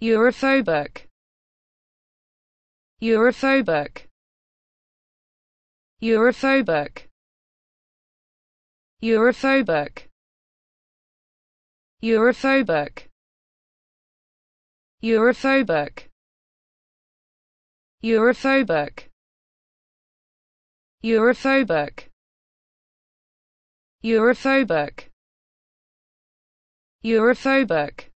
Europhobic. Europhobic. Europhobic. Europhobic. Europhobic. Europhobic. Europhobic. Europhobic. Europhobic. Europhobic.